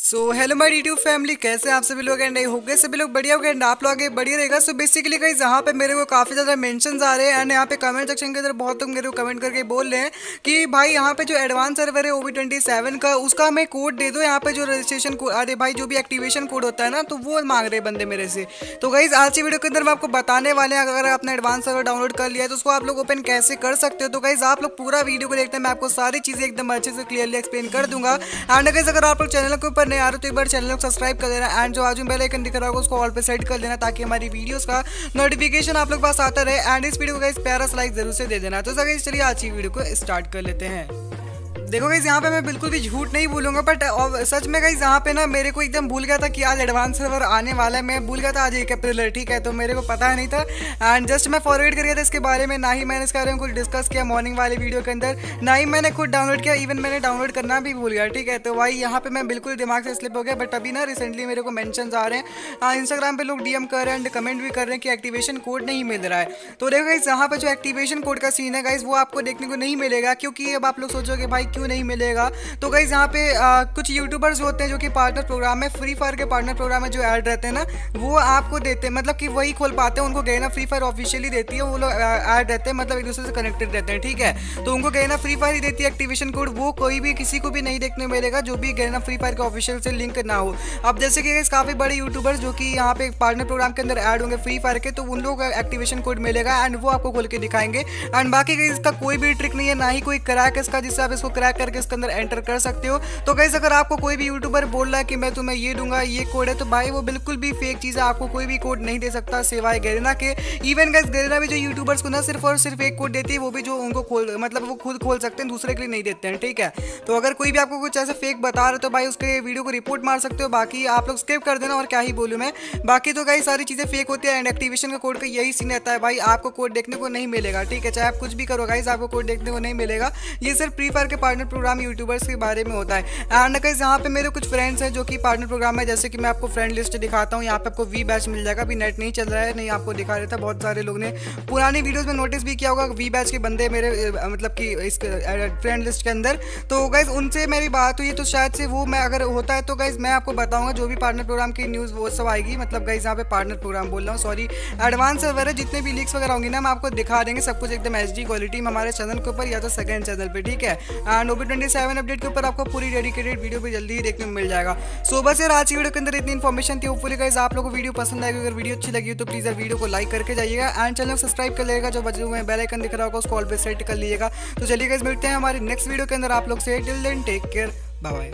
So hello my YouTube family कैसे आप सभी लोग? एंड हो गए सभी लोग बढ़िया हो गए एंड आप लोग आगे बढ़िया रहेगा। सो बेसिकली कहीं यहाँ पे मेरे को काफ़ी ज़्यादा मेंशंस आ रहे हैं एंड यहाँ पे कमेंट सेक्शन के अंदर बहुत लोग मेरे को कमेंट करके बोल रहे हैं कि भाई यहाँ पे जो एडवांस सर्वर है ओवी ट्वेंटी सेवन का, उसका हमें कोड दे दो। यहाँ पे जो रजिस्ट्रेशन अरे भाई, जो भी एक्टिवेशन कोड होता है ना तो वो मांग रहे बंदे मेरे से। तो गाइज़ आज की वीडियो के अंदर मैं आपको बताने वाले हैं, अगर आपने एडवांस सर्वर डाउनलोड कर लिया है तो उसको आप लोग ओपन कैसे कर सकते हो? तो गाइज़ आप लोग पूरा वीडियो को देखते हैं। मैं आपको सारी चीज़ें एकदम अच्छे से क्लियरली एक्सप्लेन कर दूँगा। एंड अगर आप लोग चैनल के ऊपर नहीं आ रहे हो तो एक बार चैनल को सब्सक्राइब कर देना एंड जो आज बेल आइकन दिख रहा होगा उसको ऑल पे सेट कर देना ताकि हमारी वीडियोस का नोटिफिकेशन आप लोग पास आता रहे एंड इस वीडियो को प्यारा लाइक ज़रूर से दे देना। तो सर चलिए आज की वीडियो को स्टार्ट कर लेते हैं। देखो गई यहाँ पे मैं बिल्कुल भी झूठ नहीं बोलूँगा बट सच में गई यहाँ पे ना मेरे को एकदम भूल गया था कि आज एडवांस सर्वर आने वाला है। मैं भूल गया था आज एक अप्रैल है, ठीक है? तो मेरे को पता नहीं था। एंड जस्ट मैं फॉरवर्ड कर गया था इसके बारे में, ना ही मैंने इसके बारे में कुछ डिस्कस किया मॉर्निंग वाले वीडियो के अंदर, ना ही मैंने खुद डाउनलोड किया इवन मैंने डाउनलोड करना भी भूल गया, ठीक है? तो भाई, यहाँ पे मैं बिल्कुल दिमाग से स्लिप हो गया बट अभी ना रिसेंटली मेरे को मैंशन आ रहे हैं। इंस्टाग्राम पर लोग डीएम कर रहे हैं एंड कमेंट भी कर रहे हैं कि एक्टिवेशन कोड नहीं मिल रहा है। तो देखो गाइज़ यहाँ पे जो एक्टिवेशन कोड का सीन है गाइज़ वो आपको देखने को नहीं मिलेगा, क्योंकि अब आप लोग सोचोगे, भाई क्यों नहीं मिलेगा? तो गाइज़ यहाँ पे आ, कुछ यूट्यूबर्स होते हैं जो कि पार्टनर प्रोग्राम में फ्री फायर के पार्टनर प्रोग्राम में जो ऐड रहते हैं ना वो आपको देते हैं मतलब कि वही खोल पाते हैं उनको गए ना फ्री फायर ऑफिशियली देती है वो लोग ऐड रहते हैं मतलब एक दूसरे से कनेक्टेड रहते हैं ठीक है? तो उनको गए ना फ्री फायर ही देती है एक्टिवेशन कोड वो कोई भी किसी को भी नहीं देखने मिलेगा जो भी गहना फ्री फायर के ऑफिशियल से लिंक ना हो। अब जैसे कि काफ़ी बड़े यूट्यूबर्स जो कि यहाँ पे पार्टनर प्रोग्राम के अंदर ऐड होंगे फ्री फायर के तो उन लोगों एक्टिवेशन कोड मिलेगा एंड वो आपको खोल के दिखाएँगे। एंड बाकी इसका कोई भी ट्रिक नहीं है ना ही कोई क्रैक इसका जिससे आप इसको क्रैक करके इसके अंदर एंटर कर सकते हो। तो कैसे अगर आपको कोई भी यूट्यूबर बोल रहा है कि मैं तुम्हें ये दूँगा, ये कोड है तो भाई वो बिल्कुल भी फेक चीज़ है। आपको कोई भी कोड नहीं दे सकता सिवाय गरेना के। इवन गैस गरेना भी जो यूट्यूबर्स को ना सिर्फ़ और सिर्फ़ एक कोड देती है, वो भी जो उनको खोल मतलब वो खुद खोल सकते हैं, दूसरे के लिए नहीं देते हैं, ठीक है? तो अगर कोई भी आपको कुछ ऐसा फेक बता रहे तो भाई उसके वीडियो को रिपोर्ट मार सकते हो। बाकी आप लोग स्किप कर देना और क्या ही बोलूँ मैं। बाकी तो कई सारी चीज़ें फेक होती है एंड एक्टिवेशन का कोड का यही सीन रहता है। भाई आपको कोड देखने को नहीं मिलेगा, ठीक है? चाहे आप कुछ भी करो गाइस आपको कोड देखने को नहीं मिलेगा। ये सिर्फ़ फ्री फायर के पार्टनर प्रोग्राम यूट्यूबर्स के बारे में होता है। एंड गाइज़ यहाँ पे मेरे कुछ फ्रेंड्स हैं जो कि पार्टनर प्रोग्राम है जैसे कि मैं आपको फ्रेंड लिस्ट दिखाता हूँ। यहाँ पे आपको वी बैच मिल जाएगा। अभी नेट नहीं चल रहा है, नहीं आपको दिखा रहा था, बहुत सारे लोग ने पुरानी वीडियोज़ में नोटिस भी किया होगा वी बैच के बंदे मेरे मतलब कि इस फ्रेंड लिस्ट के अंदर। तो गाइज़ उनसे मेरी बात हुई तो शायद से वो मैं, अगर होता है तो गाइज़ मैं आपको बताऊँगा, जो भी पार्टनर प्रोग्राम की न्यूज़ वो सब आएगी। मतलब गाइज़ यहाँ पे पार्टनर प्रोग्राम बोल रहा हूँ सॉरी एडवांस सर्वर है, जितने भी लीक्स वगैरह होंगे ना हम आपको दिखा देंगे, सब कुछ एकदम एचडी क्वालिटी में हमारे चैनल के ऊपर या तो सेकंड चैनल पे, ठीक है? And OB twenty seven update के ऊपर आपको पूरी डेडिकेटेड वीडियो भी जल्दी ही देखने को मिल जाएगा। सो बस यार, आज की वीडियो के अंदर इतनी इन्फॉर्मेशन थी। होपफुली गाइज़ आप लोगों को वीडियो पसंद आएगी। अगर वीडियो अच्छी लगी तो प्लीज़ वीडियो को लाइक करके जाइएगा। एंड चैनल को सब्सक्राइब कर लेगा। जो बजे हुए बेल आइकन दिख रहा होगा, उसको ऑल पे सेट कर लीजिएगा। तो चलिए गाइस मिलते हैं हमारे नेक्स्ट वीडियो के अंदर। आप लोग से till then take care bye